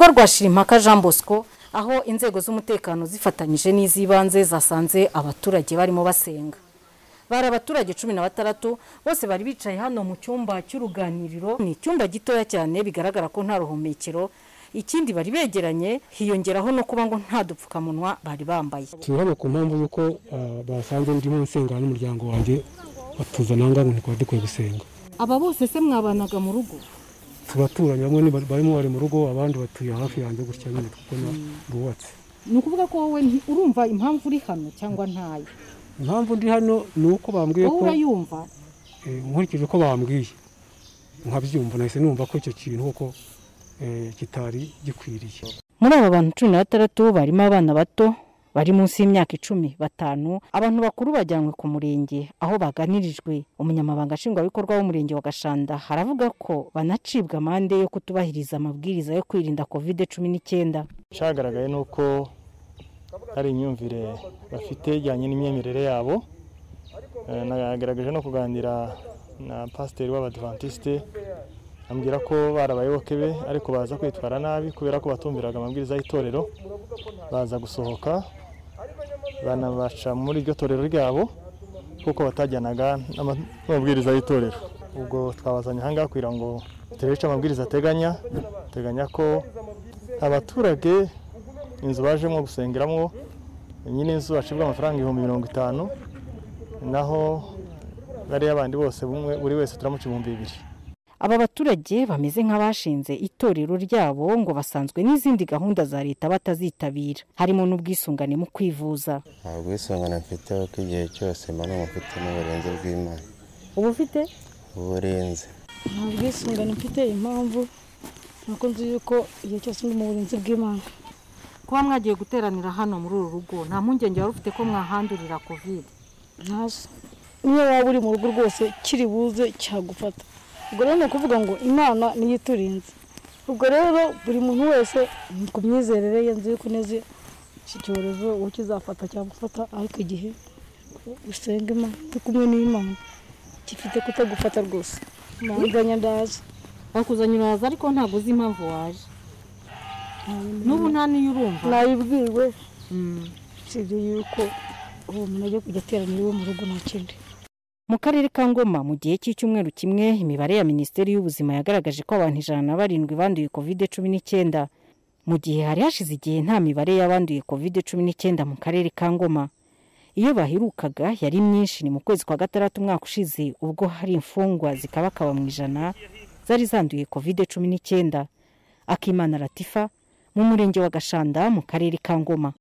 rwo rwa shirimpaka jean bosco aho inzego z'umutekano zifatanyije n'iz'ibanze zasanze abaturage barimo basenga. Bari abaturage cumi na batandatu bose bari bicaye hano mu cyumba cy'uruganiriro. Ni icyumba gitoya cyane bigaragara ko nta ruhumekero. Ikindi bari begeranye hiyongeraho no kuba ngo nta dupfukamunwa bari bambaye. Turi hano ku mpamvu y'uko ah, basanze ndimo nsenga n'umuryango wanjye batuzana aha ngaha ngo ntitwari dukwiye gusenga. Aba bose se mwabanaga mu rugo? Tubaturanye bamwe barimo bari mu rugo abandi batuye hafi yanjye gutya nyine kuko na- bubatse. Ni ukuvuga ko wowe urumva impamvu uri hano cyangwa ntayo? Impamvu ndi hano ni uko bambwiye wowe ko urayumva? Eh, nkurikije ko bambwiye. Nkabyumva nahise numva ko icyo kintu koko eh, kitari gikwiriye. Muri aba bantu cumi na batandatu barimo abana bato bari munsi y'imyaka icumi batanu abantu bakuru bajyanywe ku murenge aho baganirijwe. Umunyamabanga nshingwabikorwa w'umurenge wa gashanda haravuga ko banacibwa amande yo kutubahiriza amabwiriza yo kwirinda kovide cumi n'icyenda icyagaragaye ni uko hari imyumvire bafite ijyanye n'imyemerere yabo. Eh, nagaragaje no kuganira na pasiteri w'abadivantisite ambwira ko bari abayoboke be ariko baza kwitwara nabi kubera ko batumviraga amabwiriza y'itorero. Baza gusohoka banabaca muri iryo torero ryabo kuko batajyanaga n'ama- n'amabwiriza y'itorero. Ubwo twabazanye ahangaha kugira ngo turebe icyo amabwiriza ateganya ateganya ko abaturage inzu bajemo gusengeramo nyine inzu bacibwa amafaranga ibihumbi mirongo itanu naho bariya bandi bose buri wese turamuca ibihumbi bibiri. Aba baturage bameze nk'abashinze itorero ryabo ngo basanzwe n'izindi gahunda za leta batazitabira. Harimo n'ubwisungane mu kwivuza. Nta bwisungane mfite kuko igihe cyose mba numva mfite n'uburenzi bw'imana. Uba ufite uburinzi. Nta bwisungane mfite. Impamvu? Nuko nzi yuko igihe cyose ndi mu burinzi bw'imana. Kuba mwagiye guteranira hano muri uru rugo nta mpungenge wari ufite ko mwahandurira kovide ntazo niyo waba uri mu rugo rwose kiri buze cyagufata. Ubwo rero ni ukuvuga ngo imana niyo iturinze. Ubwo rero buri muntu wese ku myizerere ye nzi yuko iki cyorezo uwo kizafata cyagufata ariko igihe usenga imana uri kumwe n'imana gifite kutagufata rwose. Mpanganya ndaza. Bakuzanye uraza ariko ntabwo uzi impamvu waje. N'ubu nta n'iyo urumva. Nayibwiwe. Usibye yuko uwo muntu ajya kujya ateranira iwe mu rugo nta kindi. Mu karere ka ngoma mu gihe cy'icyumweru kimwe imibare ya minisiteri y'ubuzima yagaragaje ko abantu ijana na barindwi banduye kovide cumi n'icyenda. Mu gihe hari hashize igihe nta mibare y'abanduye kovide cumi n'icyenda mu karere ka ngoma. Iyo baherukaga yari myinshi ni mu kwezi kwa gatandatu umwaka ushize ubwo hari imfungwa zikabakaba mu ijana zari zanduye kovide cumi n'icyenda. Akimana latifa mu murenge wa gashanda mu karere ka ngoma.